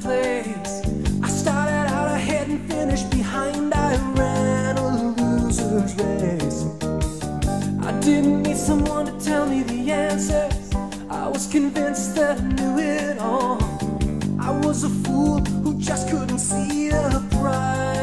place. I started out ahead and finished behind. I ran a loser's race. I didn't need someone to tell me the answers. I was convinced that I knew it all. I was a fool who just couldn't see the prize.